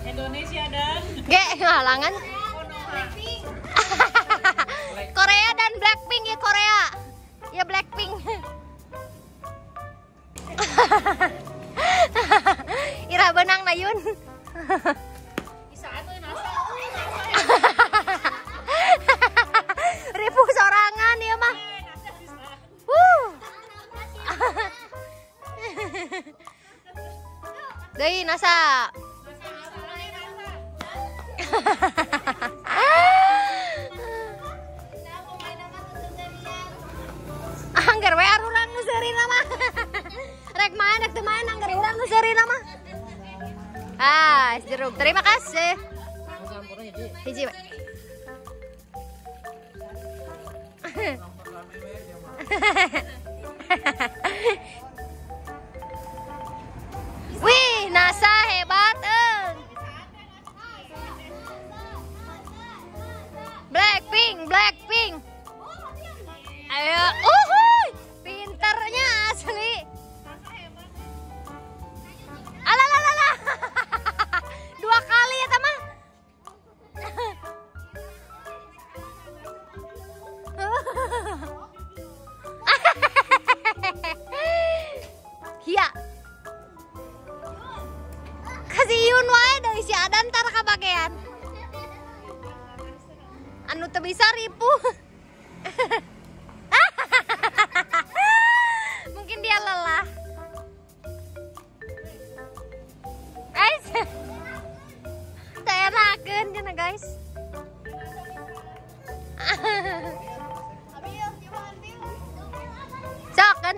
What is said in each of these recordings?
Indonesia dan Ge, halangan. Korea dan Blackpink ya Korea. Ya Blackpink. Ira benang na yun. Ribu sorangan ya mah. Wuh. Deui nasa. Angger we urang nu seurina mah. Rek main rek teu main angger urang nu seurina mah. Ah, jeruk. Terima kasih. Hiji. Wih, NASA hebat, eng. Blackpink, Blackpink.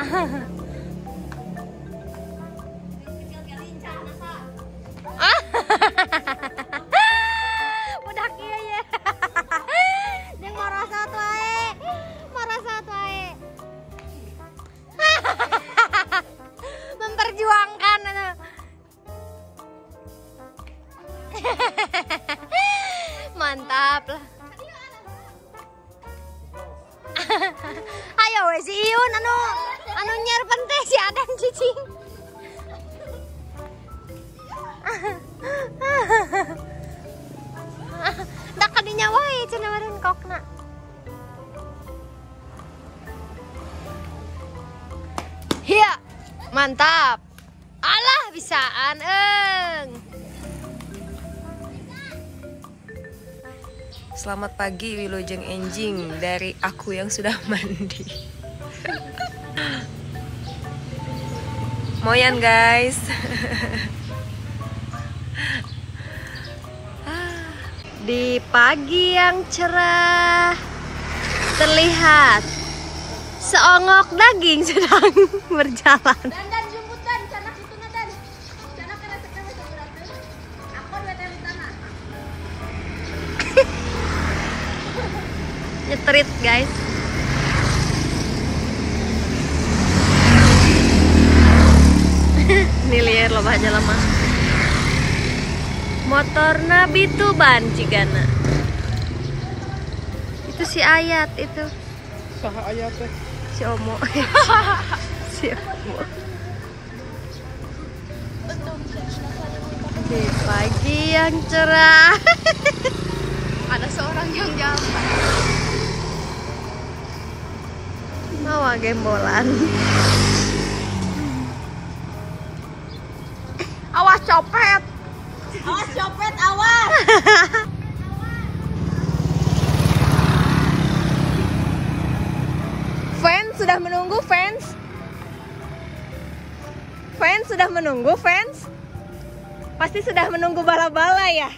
啊哈哈 mantap. Alah bisaan eng. Selamat pagi Wilujeng Enjing dari aku yang sudah mandi. Moyan guys. Di pagi yang cerah terlihat seongok daging sedang berjalan. Dan dan itu dan. Aku dua tanah. Nyetrit guys. Ini liar loba aja lama. Motor Nabi Tuban Cigana. Itu si Ayat itu. Saha ayat teh? Si Omo. si Omo. Di pagi yang cerah. Ada seorang yang jalan. Mawa gembolan. Awas copet. Awas copet, awas. Fans sudah menunggu fans. Pasti sudah menunggu bala-bala ya.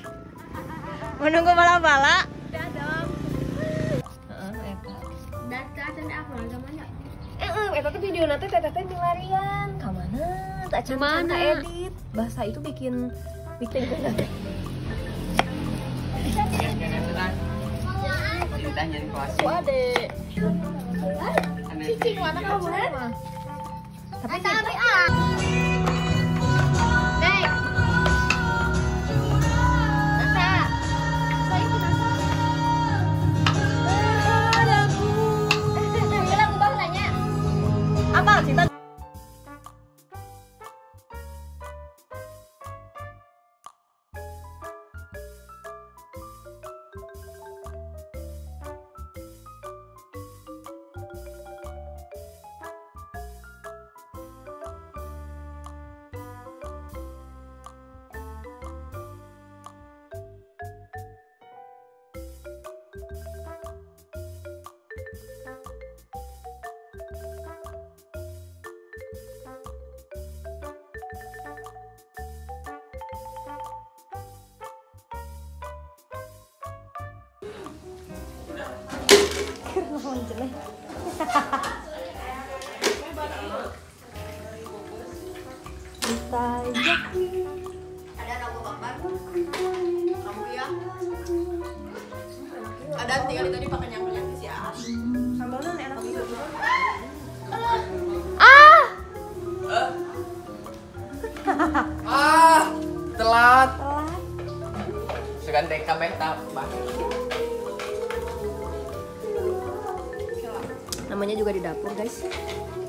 Menunggu bala-bala. Dong. Udah? Eh, eh, eta teh video nanti teteh teh milarian. Ka mana? Tak can Mana? edit. Bahasa itu bikin bikin Ditanyain kelas. Cicing mana kamu? Tapi Ada tinggal tadi pakai nyangkut si Aas. Dapur, guys.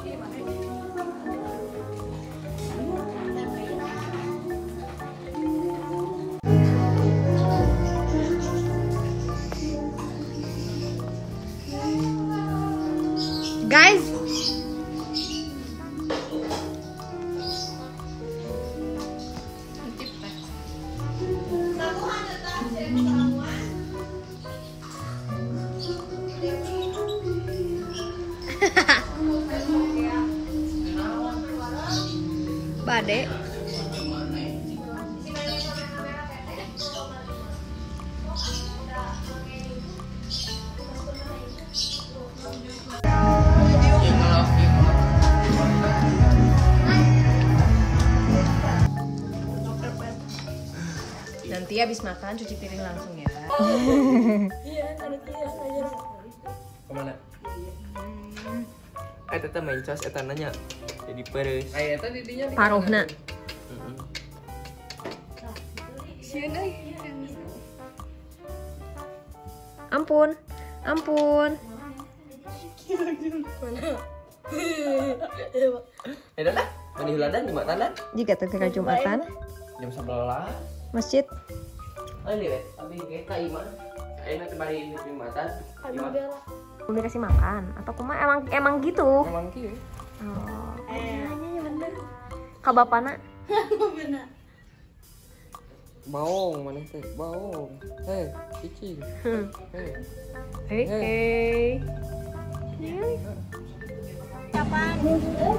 Bade. Nanti habis makan cuci piring langsung ya. Ke mana? Eh, teteh main cos, eta nanya. Jadi peres. Eta Paruhna. Mm-mm. Ampun. Ampun. Eh, dah lah. Mandi huladan di matanan. Jika ketika Jumatan, Jam 11. masjid ini, di mata. Gimana? belum dikasih makan atau kuma emang emang gitu. Emang kieu. Oh. Ka bapana Baong mana teh? Baong. Hei, cicing. Hmm. Hei. Hei, hei. Kare deh.